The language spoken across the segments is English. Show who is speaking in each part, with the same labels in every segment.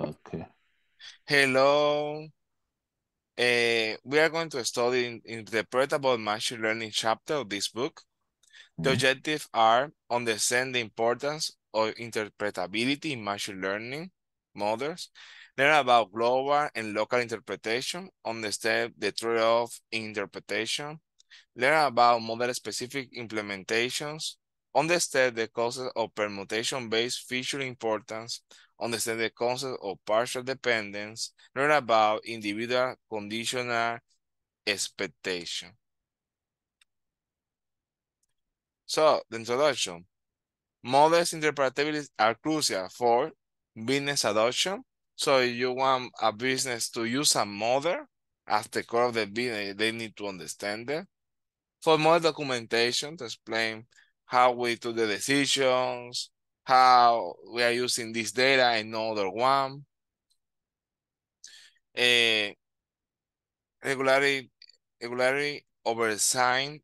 Speaker 1: Okay.
Speaker 2: Hello. Uh, we are going to study in, interpretable machine learning chapter of this book. The
Speaker 1: Mhm.
Speaker 2: objectives are understand the importance of interpretability in machine learning models, learn about global and local interpretation, understand the trade-off in interpretation, learn about model-specific implementations, understand the causes of permutation-based feature importance, understand the concept of partial dependence, learn about individual conditional expectation. So, the introduction. Models interpretability are crucial for business adoption. So if you want a business to use a model as the core of the business, they need to understand it. For model documentation to explain how we do the decisions, how we are using this data and no other one. Uh, regularly, regularly oversight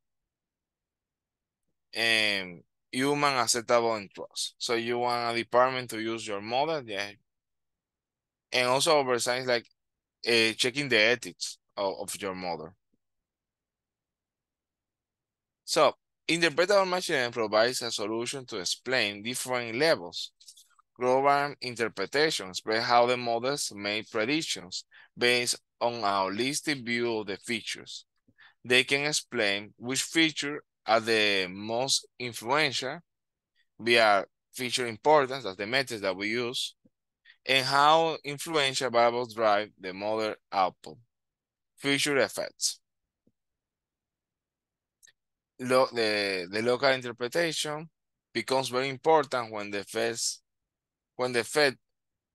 Speaker 2: and human acceptable and trust. So you want a department to use your model, yeah. And also oversight like uh, checking the ethics of, of your model. So interpretable machine provides a solution to explain different levels. Global interpretation explains how the models make predictions based on a holistic view of the features. They can explain which features are the most influential via feature importance, that's the methods that we use, and how influential variables drive the model output. Feature effects. Lo the, the local interpretation becomes very important when the first when the Fed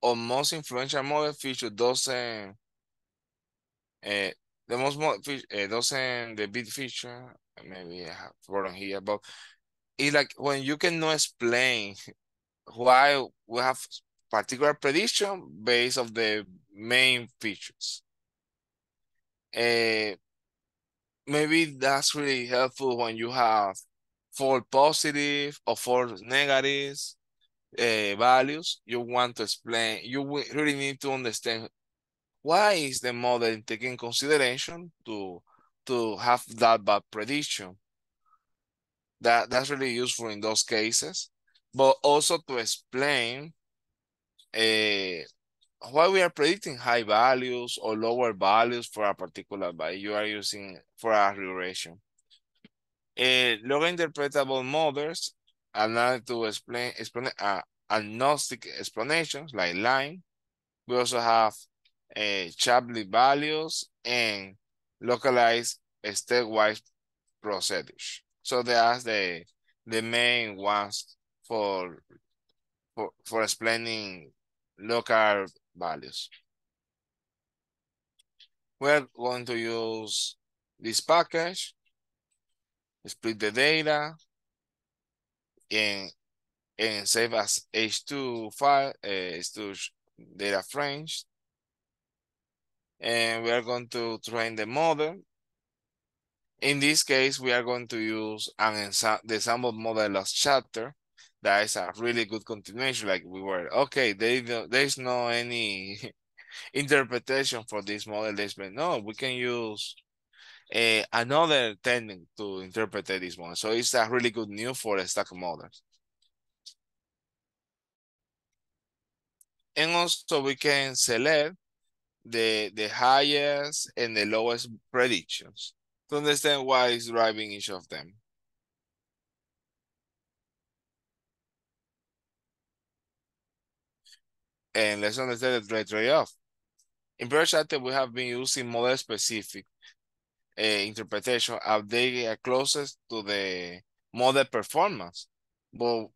Speaker 2: or most influential model feature doesn't uh, the most uh, doesn't the big feature maybe I have written here but it's like when you cannot explain why we have particular prediction based of the main features. Uh, maybe that's really helpful when you have false positive or false negatives uh, values. You want to explain, you really need to understand why is the model taking consideration to to have that bad prediction. That that's really useful in those cases, but also to explain uh, why we are predicting high values or lower values for a particular value you are using for a regression. Uh, log interpretable models allow to explain, explain uh, agnostic explanations like LIME. We also have uh, Shapley values and localized stepwise procedures. So that's the the main ones for for, for explaining local values. We're going to use this package, split the data, and, and save as H2 file, uh, H2 data frames. And we are going to train the model. In this case, we are going to use an the sample model last chapter. That is a really good continuation. Like we were, okay, they, there's no any interpretation for this model display. No, we can use uh, another technique to interpret this one. So it's a really good news for the stack models. And also we can select the, the highest and the lowest predictions to understand what is driving each of them. And let's understand the trade-off. In PureChat, we have been using model-specific uh, interpretation as they are closest to the model performance. But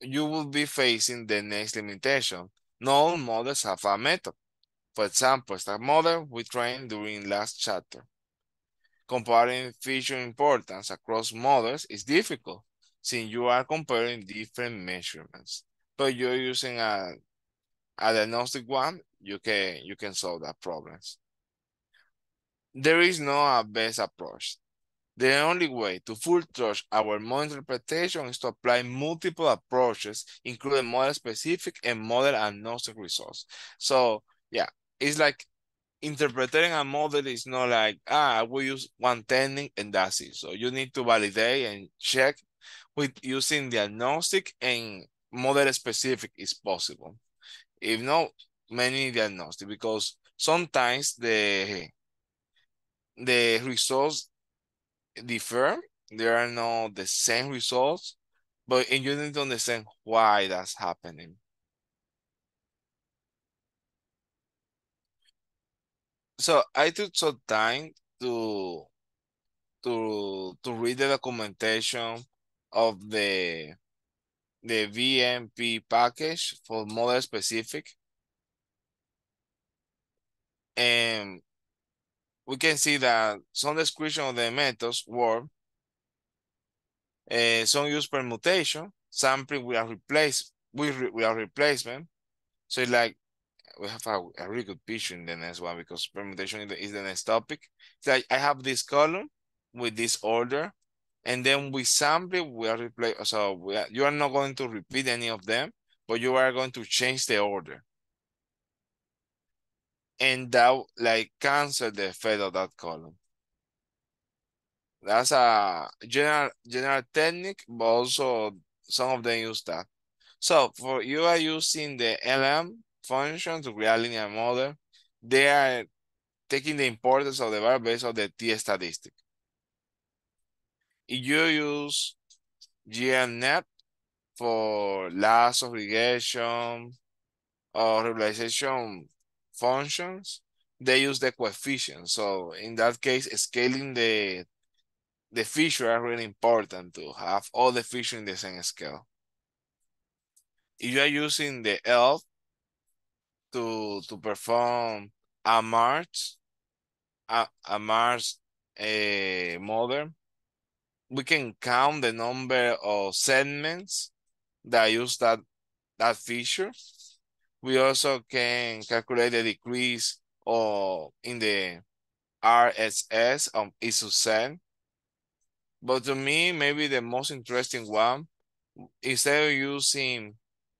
Speaker 2: you will be facing the next limitation. All models have a method. For example, stack model we trained during last chapter. Comparing feature importance across models is difficult since you are comparing different measurements. But you're using a, a diagnostic one, you can you can solve that problems. There is no a best approach. The only way to full trust our model interpretation is to apply multiple approaches, including model-specific and model-agnostic results. So yeah, it's like interpreting a model is not like, ah, we use one technique and that's it. So you need to validate and check with using the agnostic and model-specific is possible. If not, many diagnostic because sometimes the the results differ. There are not the same results, but you need to understand why that's happening. So I took some time to to to read the documentation of the the vip package for model specific. And we can see that some description of the methods work. Uh, some use permutation, sampling with a replace with, with a replacement. So it's like we have a, a really good picture in the next one because permutation is the next topic. Like I have this column with this order, and then we sample, we are replace. So we are, you are not going to repeat any of them, but you are going to change the order and that like cancel the effect of that column. That's a general general technique, but also some of them use that. So for you are using the LM function to create a linear model, they are taking the importance of the variable based on the T statistic. You use glmnet for of regression or regularization functions, they use the coefficient. So in that case, scaling the the feature are really important to have all the features in the same scale. If you are using the ELF to, to perform a Mars, a, a Mars a eh, model, we can count the number of segments that use that, that feature we also can calculate the decrease or in the RSS of isosen. But to me, maybe the most interesting one, instead of using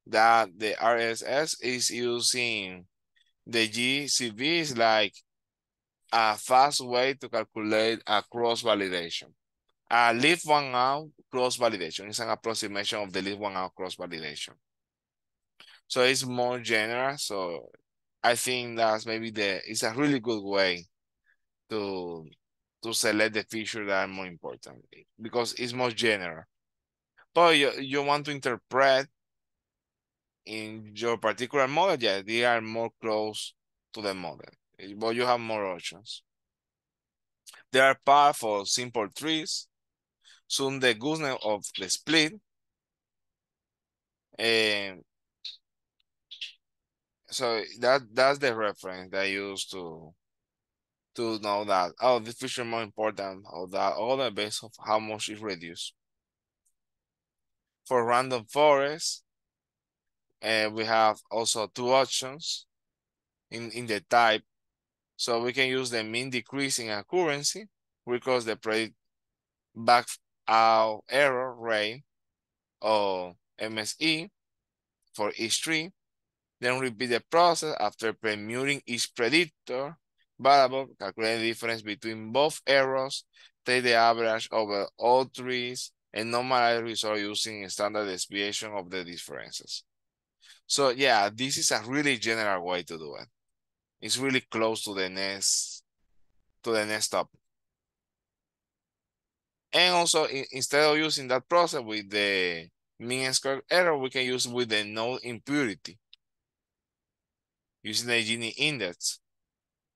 Speaker 2: that the RSS is using the GCV is like a fast way to calculate a cross validation. A leave one out cross validation is an approximation of the leave one out cross validation. So it's more general. So I think that's maybe the it's a really good way to to select the features that are more important because it's more general. But you, you want to interpret in your particular model, yeah, they are more close to the model, but you have more options. There are for simple trees, soon the goodness of the split, and so that that's the reference that I use to to know that oh the feature more important or that all the base of how much is reduced. For random forest, uh, we have also two options in, in the type. So we can use the mean decrease in accuracy because the predict back out error rate or oh, MSE for each tree then repeat the process after permuting each predictor variable, calculate the difference between both errors, take the average over all trees, and normalize result using standard deviation of the differences. So yeah, this is a really general way to do it. It's really close to the next to the next topic. And also, instead of using that process with the mean square error, we can use with the node impurity using the Gini index.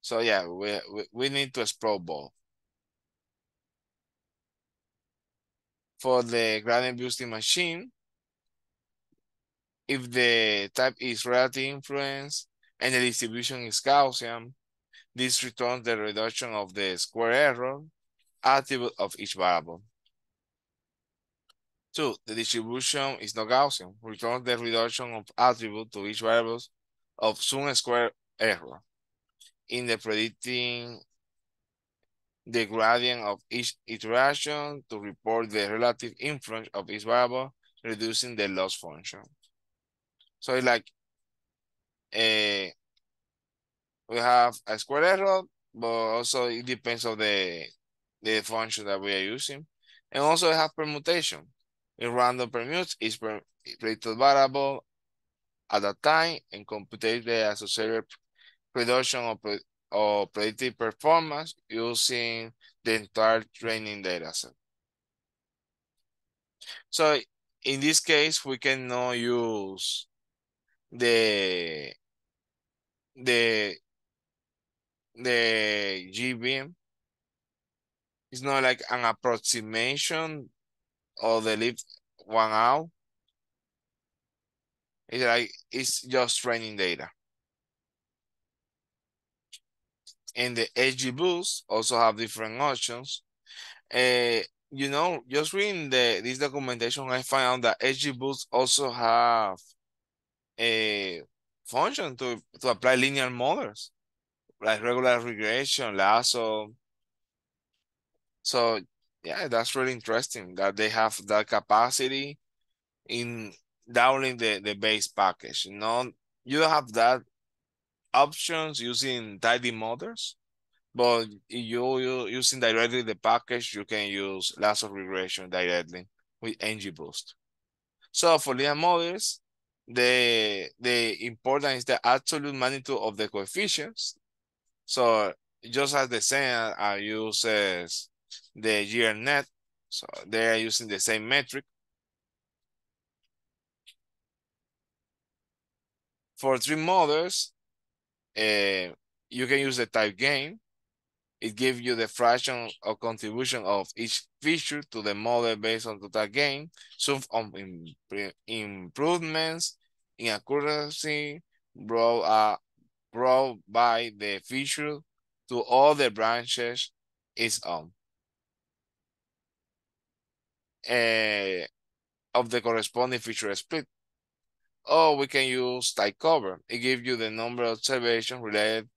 Speaker 2: So yeah, we, we, we need to explore both. For the gradient boosting machine, if the type is relative influence and the distribution is Gaussian, this returns the reduction of the square error attribute of each variable. Two, the distribution is not Gaussian, returns the reduction of attribute to each variable of sum square error in the predicting the gradient of each iteration to report the relative influence of each variable, reducing the loss function. So it's like a, eh, we have a square error, but also it depends on the, the function that we are using. And also have permutation. In random permutes, each predicted variable at that time and compute the associated reduction of, of predictive performance using the entire training data set. So in this case, we cannot use the the the GBM. It's not like an approximation of the lift one out. It's like it's just training data. And the XGBoost also have different options. Uh, you know, just reading the this documentation, I found that XGBoost also have a function to, to apply linear models, like regular regression, lasso. So yeah, that's really interesting that they have that capacity in downloading the, the base package. You know, you don't have that options using tidy models, but you, you using directly the package, you can use lasso regression directly with XGBoost. So for linear models, the the important is the absolute magnitude of the coefficients. So just as the same I uses the year net. So they are using the same metric. For three models, uh, you can use the type gain. It gives you the fraction of contribution of each feature to the model based on total gain, sum of improvements in accuracy brought, uh, brought by the feature to all the branches is on. Uh, of the corresponding feature split. Or we can use type cover. It gives you the number of observations related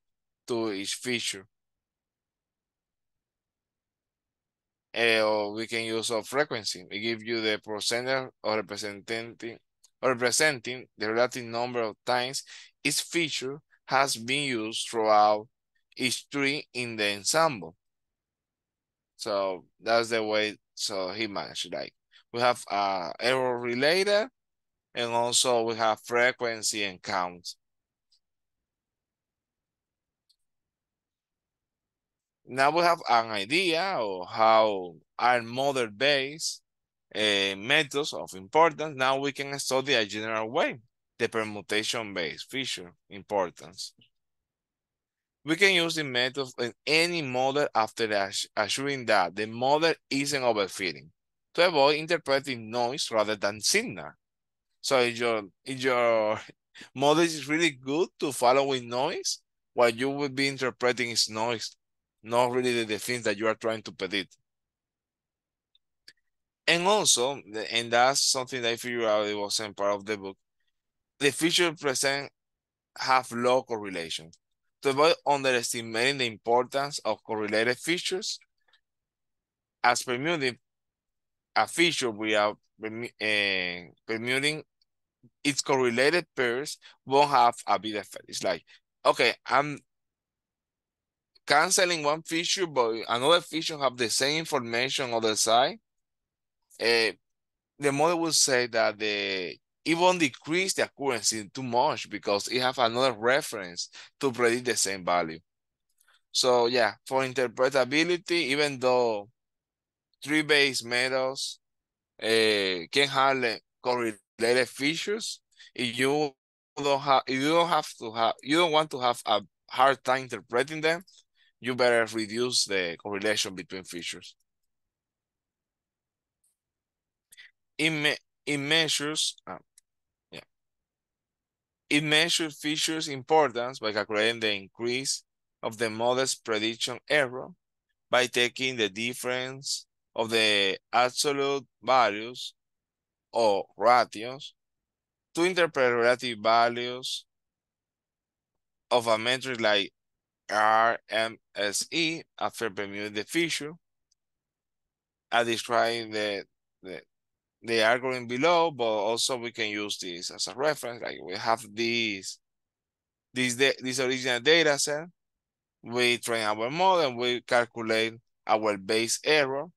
Speaker 2: to each feature. Uh, or we can use a frequency. It gives you the percentage of representing, or representing the relative number of times each feature has been used throughout each tree in the ensemble. So that's the way so he managed like we have uh error related and also we have frequency and count. Now we have an idea of how our model-based uh, methods of importance. Now we can study a general way, the permutation-based feature importance. We can use the method in any model after assuring that the model isn't overfitting to avoid interpreting noise rather than signal. So if your, if your model is really good to follow with noise, what you would be interpreting is noise, not really the, the things that you are trying to predict. And also, and that's something that I figured out it wasn't part of the book, the feature present have low correlation. To avoid underestimating the importance of correlated features, as permuting a feature we are uh, permuting its correlated pairs won't have a big effect. It's like, okay, I'm canceling one feature, but another feature have the same information on the side. Uh, the model will say that the won't decrease the accuracy too much because it have another reference to predict the same value. So yeah, for interpretability, even though tree-based methods uh, can handle correlated features, if you don't have, if you don't have to have, you don't want to have a hard time interpreting them, you better reduce the correlation between features. It, me it measures, uh, it measures features importance by calculating the increase of the model's prediction error by taking the difference of the absolute values or ratios to interpret relative values of a metric like RMSE after permuting the feature. I describe the, the, the going below, but also we can use this as a reference. Like we have this, this, this original data set. We train our model, we calculate our base error.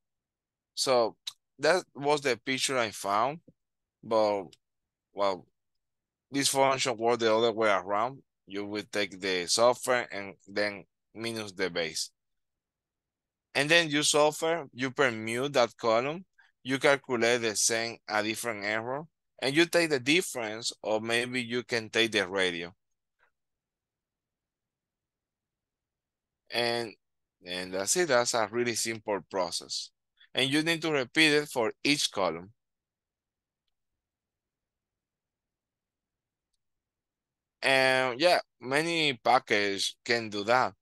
Speaker 2: So that was the picture I found, but well, this function works the other way around. You will take the software and then minus the base. And then you software, you permute that column, you calculate the same, a different error, and you take the difference, or maybe you can take the radio. And, and that's it, that's a really simple process. And you need to repeat it for each column. And yeah, many package can do that.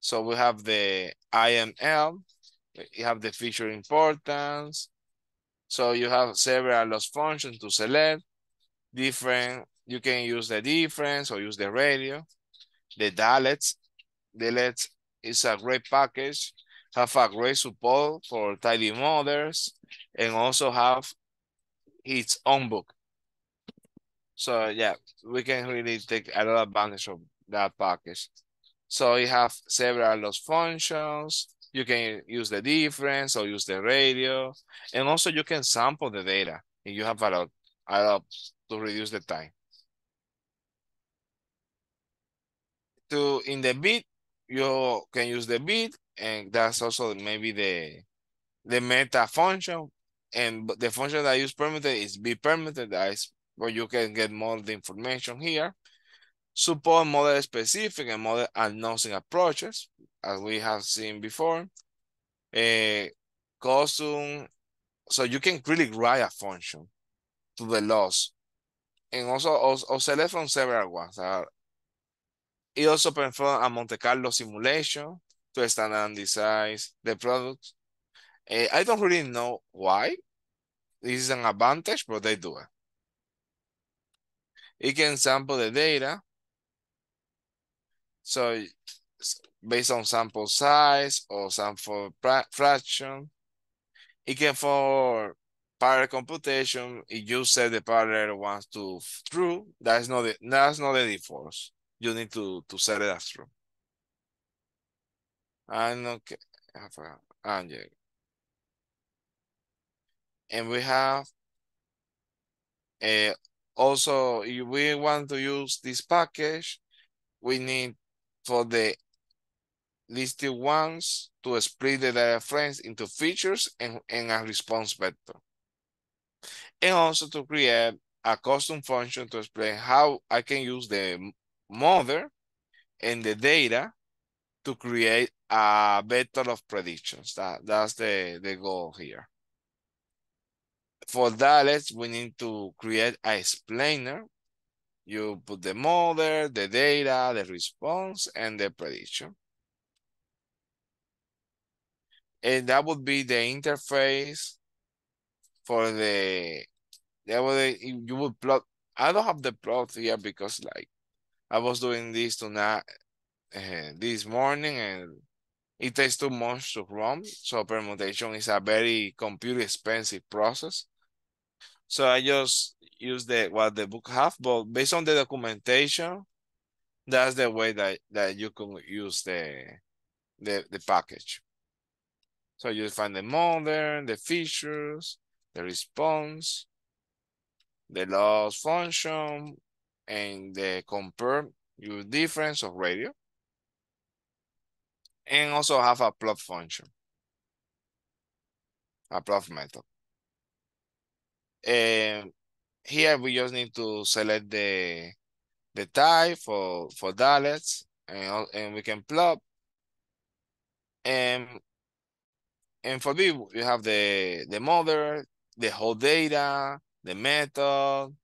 Speaker 2: So we have the IML, you have the feature importance. So you have several loss functions to select different, you can use the difference or use the radio. The DALEX, DALEX is a great package, have a great support for tidy models and also have its own book. So yeah, we can really take a lot of advantage of that package. So you have several loss functions. You can use the difference or use the radio. And also you can sample the data. And you have a lot, a lot to reduce the time. To in the bit, you can use the bit and that's also maybe the the meta function. And the function that I use permuted is be permuted. That is where you can get more the information here support model-specific and model agnostic approaches, as we have seen before. Uh, custom, so you can really write a function to the loss. And also, also select from several ones. Uh, it also perform a Monte Carlo simulation to standardize the product. Uh, I don't really know why. This is an advantage, but they do it. It can sample the data so based on sample size or sample fraction, it can for parallel computation, if you set the parallel ones to true, that's not the that's not the default. You need to to set it as true. And okay, and yeah. And we have uh, also if we want to use this package, we need for the listed ones to split the data frames into features and, and a response vector. And also to create a custom function to explain how I can use the model and the data to create a vector of predictions. That, that's the, the goal here. For that, let's, we need to create a explainer you put the model, the data, the response, and the prediction. And that would be the interface for the, that would, you would plot, I don't have the plot here because like, I was doing this tonight, uh, this morning and it takes too much to run. So permutation is a very computer expensive process. So I just use the what the book have, but based on the documentation, that's the way that, that you can use the, the, the package. So you find the model, the features, the response, the loss function, and the compare your difference of radio. And also have a plot function, a plot method. And here we just need to select the the type for for DALEX and, and we can plot and and for this we have the the model the whole data the method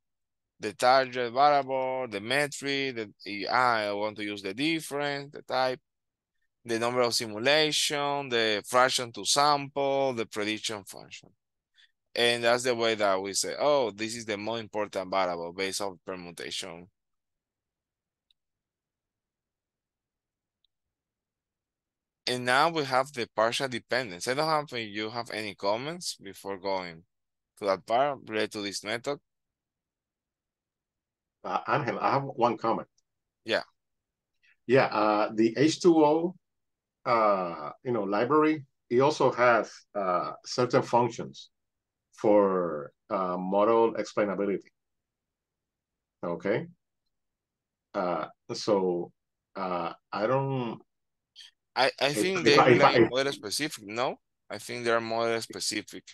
Speaker 2: the target variable the metric the ah, I want to use the difference the type the number of simulation the fraction to sample the prediction function and that's the way that we say, oh, this is the most important variable based on permutation. And now we have the partial dependence. I don't have if you have any comments before going to that part related to this method.
Speaker 1: Uh, Angel, I have one comment.
Speaker 2: Yeah.
Speaker 1: Yeah, uh, the H2O, uh, you know, library, it also has uh, certain functions for uh, model explainability. Okay. Uh, so uh, I don't.
Speaker 2: I, I think they
Speaker 1: are if I-
Speaker 2: like model specific. No, I think they're more specific.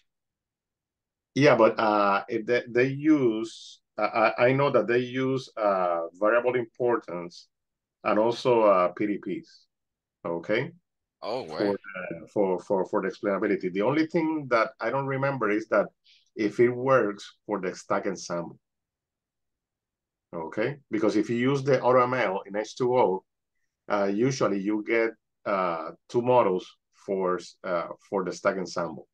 Speaker 1: Yeah, but uh, if they, they use, uh, I, I know that they use uh, variable importance and also uh, PDPs. Okay.
Speaker 2: Oh,
Speaker 1: for
Speaker 2: well.
Speaker 1: the, for for for the explainability. The only thing that I don't remember is that if it works for the stack ensemble. Okay, because if you use the AutoML in H2O, uh, usually you get uh, two models for uh, for the stack ensemble.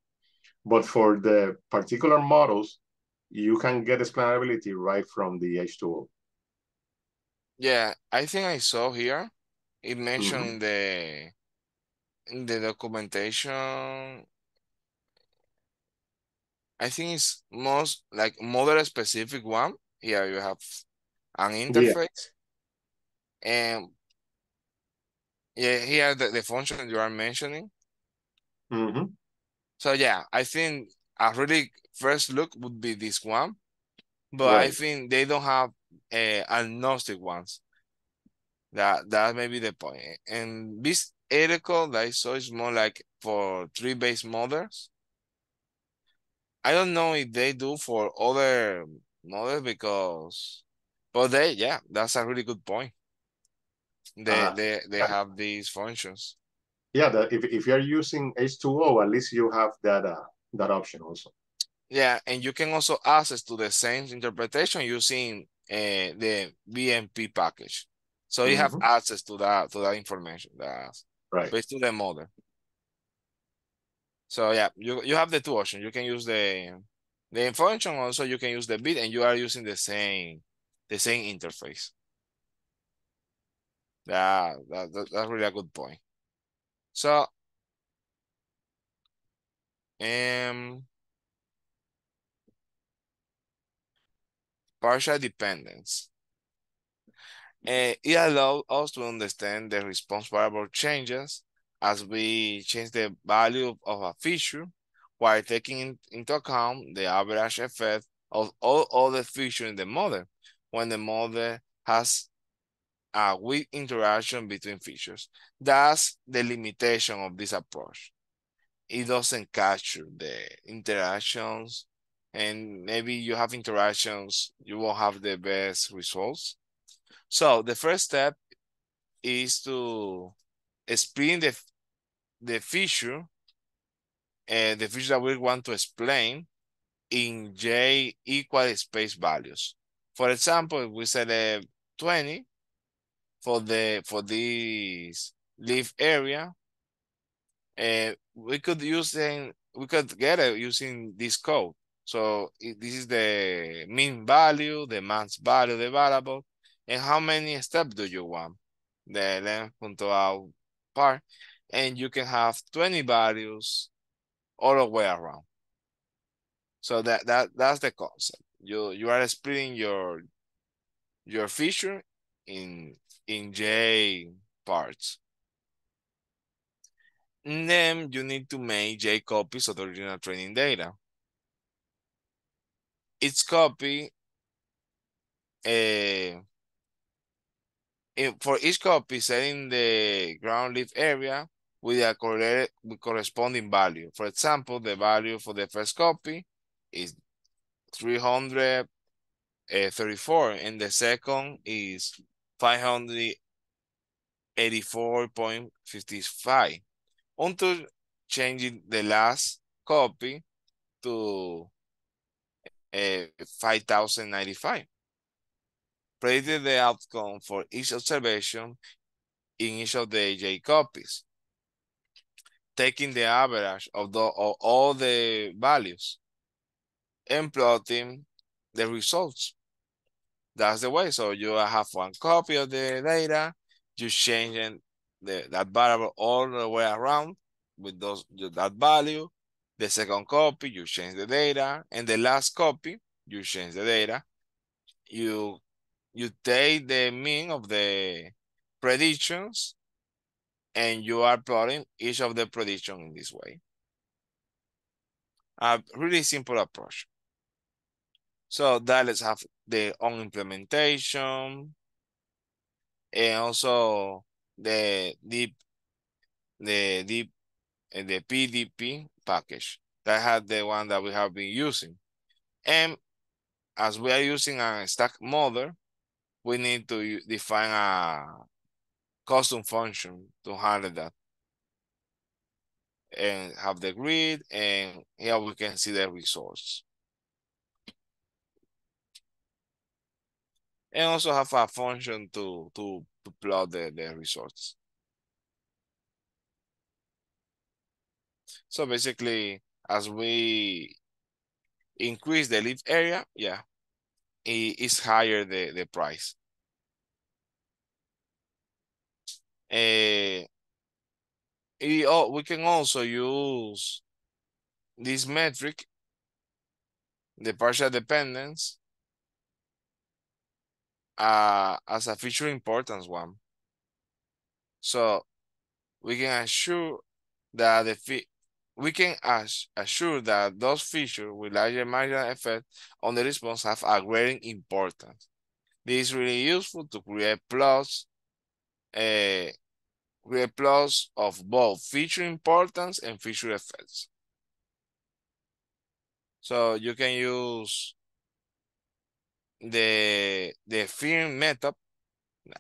Speaker 1: But for the particular models, you can get explainability right from the H2O.
Speaker 2: Yeah, I think I saw here. It mentioned
Speaker 1: Mhm.
Speaker 2: the in the documentation. I think it's most like model specific one. Here you have an interface. And yeah, here the, the function you are mentioning.
Speaker 1: Mhm.
Speaker 2: So yeah, I think a really first look would be this one. But I think they don't have uh, agnostic ones. That that may be the point. And this article that I saw is more like for tree-based models. I don't know if they do for other models because, but they yeah, that's a really good point. They
Speaker 1: Uh,
Speaker 2: they they
Speaker 1: yeah.
Speaker 2: have these functions.
Speaker 1: Yeah, that if, if you're using H2O, at least you have that uh, that option also.
Speaker 2: Yeah, and you can also access to the same interpretation using uh, the vip package. So you have
Speaker 1: Mhm.
Speaker 2: access to that to that information that's
Speaker 1: Right.
Speaker 2: based to the model. So yeah, you you have the two options. You can use the the function also you can use the bit and you are using the same the same interface. That, that, that that's really a good point. So um partial dependence. Uh, it allows us to understand the response variable changes as we change the value of a feature while taking in- into account the average effect of all other features in the model when the model has a weak interaction between features. That's the limitation of this approach. It doesn't capture the interactions and maybe you have interactions, you won't have the best results. So the first step is to explain the, the feature, uh, the feature that we want to explain in J equal space values. For example, if we select 20 for the for this leaf area, uh, we could use then we could get it using this code. So this is the mean value, the max value, the variable, and how many steps do you want? The length.out part, and you can have 20 values all the way around. So that that that's the concept. You you are splitting your your feature in in J parts. And then you need to make J copies of the original training data. Each copy, uh, for each copy, setting the ground leaf area with a corresponding value. For example, the value for the first copy is 334, and the second is 584.55 until changing the last copy to uh, 5095. Predicted the outcome for each observation in each of the J copies, taking the average of, the, of all the values and plotting the results. That's the way. So you have one copy of the data, you change the, that variable all the way around with those that value. The second copy, you change the data, and the last copy, you change the data. You you take the mean of the predictions, and you are plotting each of the prediction in this way. A really simple approach. So that let's have the own implementation and also the deep the deep eh, the PDP package. That had the one that we have been using. And as we are using a stack model, we need to define a custom function to handle that. And have the grid, and here we can see the results. And also have a function to, to, to plot the, the results. So basically, as we increase the leaf area, yeah, it is higher the, the price. Uh, it, oh, we can also use this metric, the partial dependence, uh, as a feature importance one. So we can assure that the we can assure that those features with larger marginal effect on the response have a greater importance. This is really useful to create plots, uh, create plots of both feature importance and feature effects. So you can use the the firm method.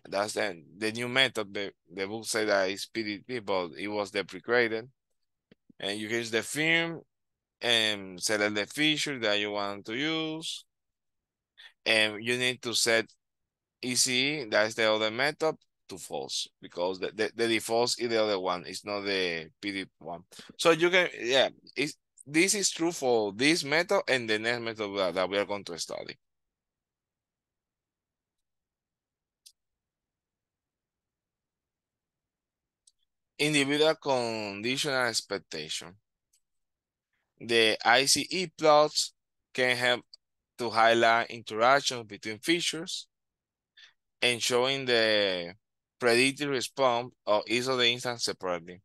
Speaker 2: That's the, the new method. The, the book said that it's PDP, but it was deprecated and you use the firm um, and select the feature that you want to use. And you need to set ICE, that's the other method, to false because the, the, the default is the other one, it's not the PD one. So you can, yeah, it's, this is true for this method and the next method that, that we are going to study. Individual conditional expectation. The ICE plots can help to highlight interactions between features and showing the predicted response of each of the instance separately.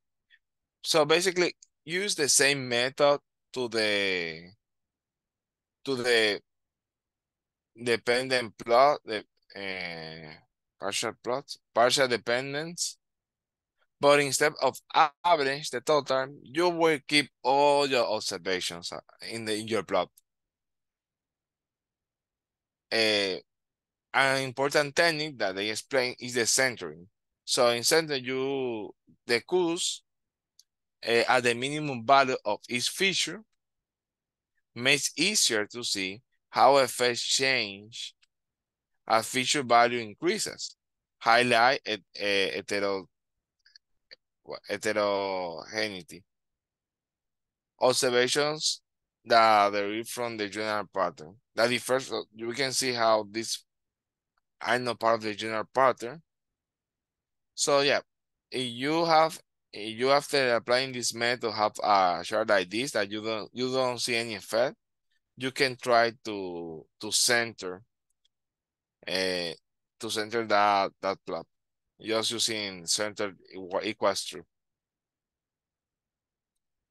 Speaker 2: So basically use the same method to the to the dependent plot, the uh, partial plot, partial dependence but instead of average the total, you will keep all your observations uh, in, the, in your plot. Uh, an important technique that they explain is the centering. So in center, you the course uh, at the minimum value of each feature makes easier to see how effects change as feature value increases. Highlight a, a, hetero heterogeneity. Observations that derive from the general pattern. That the first, we can see how this are not part of the general pattern. So yeah, if you have if you after applying this method have a chart like this that you don't you don't see any effect, you can try to to center uh, to center that that plot just using center equals true.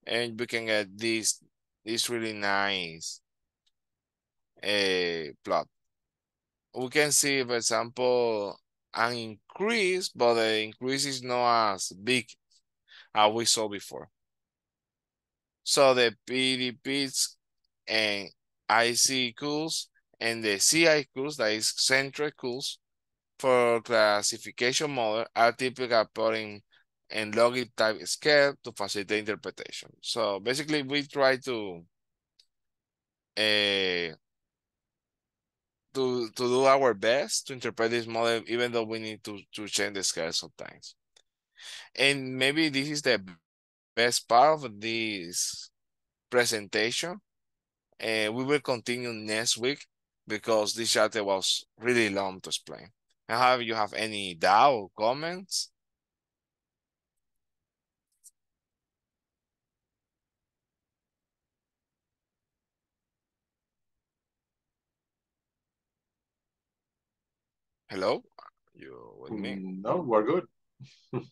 Speaker 2: And we can get this, this really nice uh, plot. We can see, for example, an increase, but the increase is not as big as we saw before. So the PDPs and IC cools and the CI cools, that is central cools, for classification model are typically putting in logit type scale to facilitate interpretation. So basically we try to uh, to to do our best to interpret this model even though we need to to change the scale sometimes. And maybe this is the best part of this presentation. And uh, we will continue next week because this chapter was really long to explain. Have you have any doubt, comments? Hello, you with me?
Speaker 1: Mm, no, we're good.